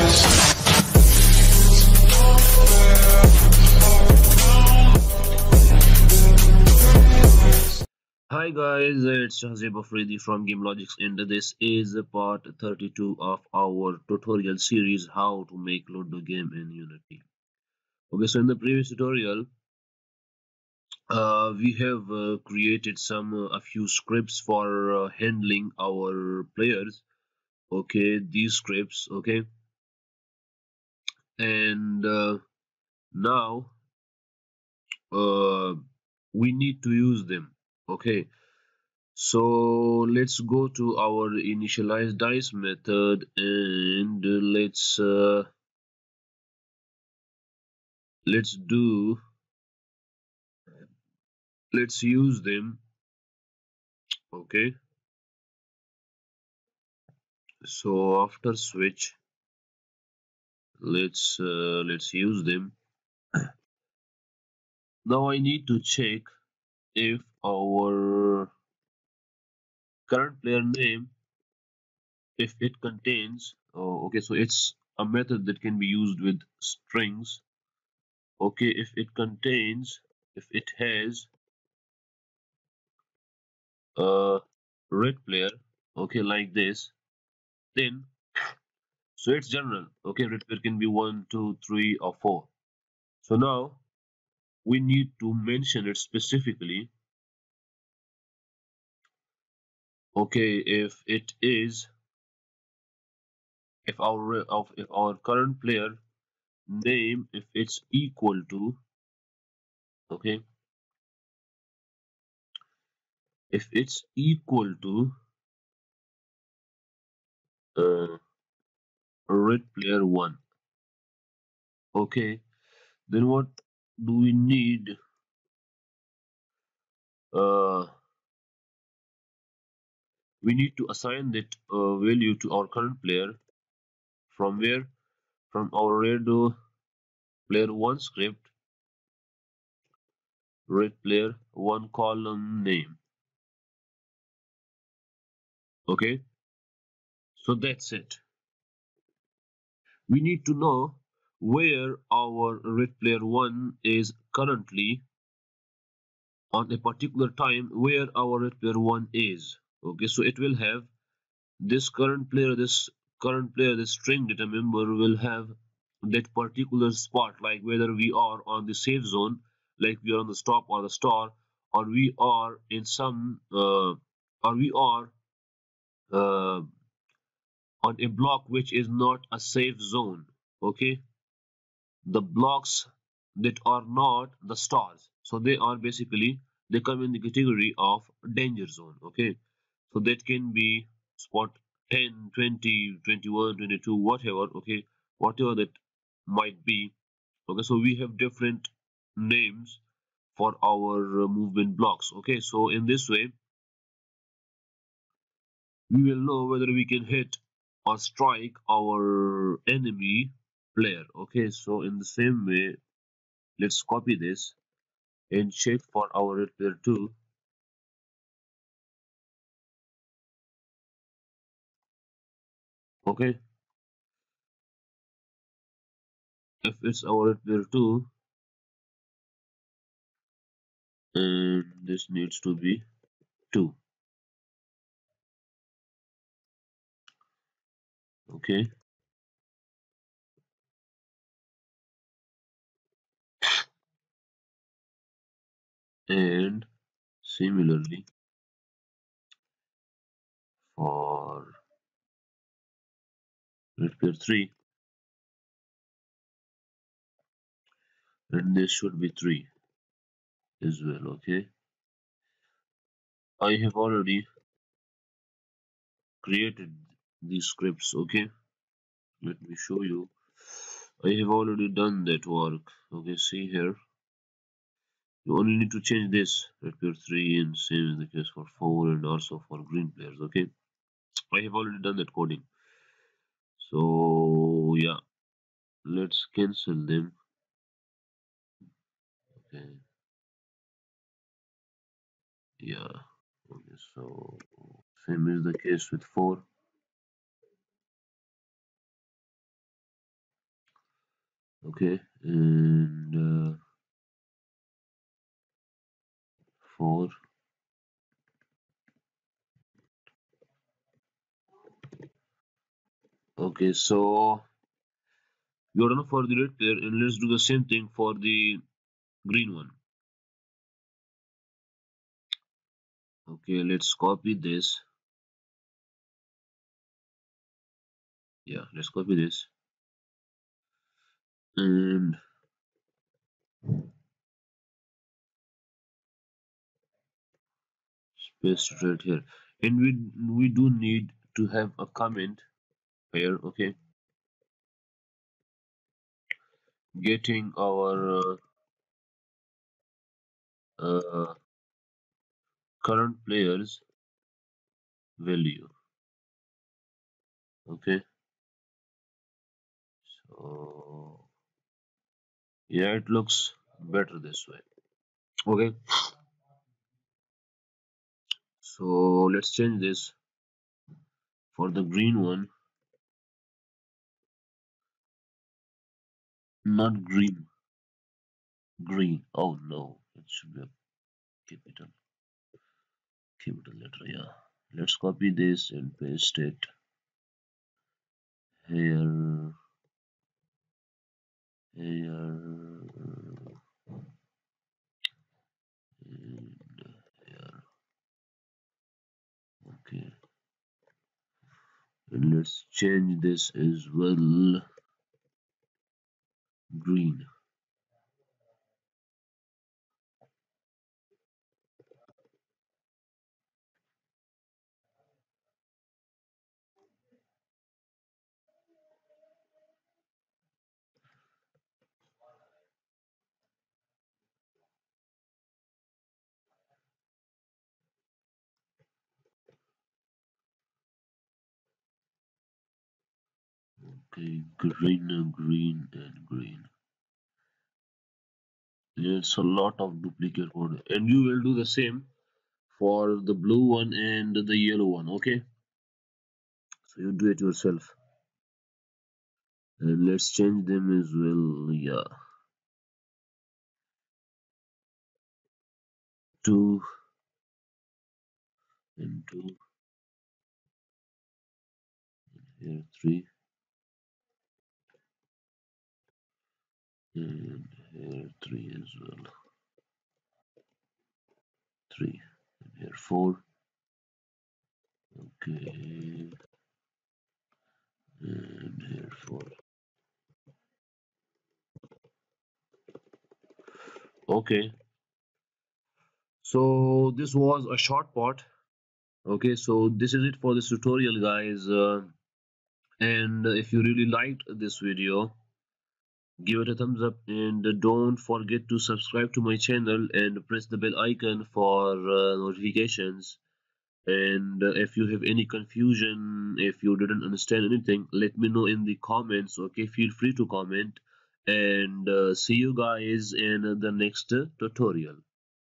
Hi guys, it's Hazib Afridi from Game Logics and this is part 32 of our tutorial series how to make Ludo game in Unity. Okay, so in the previous tutorial uh, we have uh, created some uh, a few scripts for uh, handling our players. Okay, these scripts, okay, and uh, now uh, we need to use them okay? So let's go to our initialize dice method and let's uh, let's do let's use them okay? So after switch let's uh, let's use them. Now I need to check if our current player name if it contains oh, okay so it's a method that can be used with strings. Okay if it contains if it has a red player okay like this then so it's general. Okay red player can be one two three or four. So now we need to mention it specifically. Okay if it is if our of if our current player name if it's equal to okay if it's equal to uh, red player 1 okay then what do we need? Uh, we need to assign that uh, value to our current player from where? From our red player 1 script. Red player 1 column name. Okay so that's it we need to know where our red player 1 is currently on a particular time where our red player 1 is. Okay so it will have this current player this current player this string data member will have that particular spot like whether we are on the safe zone like we are on the stop or the star or we are in some uh, or we are uh, on a block which is not a safe zone okay? The blocks that are not the stars. So they are basically they come in the category of danger zone okay? So that can be spot 10 20 21 22 whatever okay? Whatever that might be okay? So we have different names for our movement blocks okay? So in this way we will know whether we can hit or strike our enemy player okay? So in the same way let's copy this and check for our red player 2 okay? If it's our red player 2 and this needs to be 2 okay. And similarly for red pair 3 and this should be 3 as well okay? I have already created these scripts okay? Let me show you. I have already done that work okay? See here. You only need to change this. Red pair 3 and same is the case for 4 and also for green players okay? I have already done that coding. So yeah. Let's cancel them. Okay. Yeah. Okay so same is the case with 4 okay and uh, 4 okay so you're done for the red player and let's do the same thing for the green one. Okay let's copy this. Yeah let's copy this and it right here. And we we do need to have a comment here okay? Getting our uh, uh, current players value okay? So yeah it looks better this way. Okay. So let's change this for the green one. Not green. Green. Oh no. It should be a capital. Capital letter yeah. Let's copy this and paste it here here and here okay let's change this as well green okay green green and green. There's a lot of duplicate code and you will do the same for the blue one and the yellow one okay? So you do it yourself. And let's change them as well yeah. Two and two. Here three and here three as well. Three. And here four. Okay. And here four. Okay. So this was a short part. Okay so this is it for this tutorial guys. Uh, and if you really liked this video give it a thumbs up and don't forget to subscribe to my channel and press the bell icon for uh, notifications. And uh, if you have any confusion if you didn't understand anything let me know in the comments okay? Feel free to comment. And uh, see you guys in the next tutorial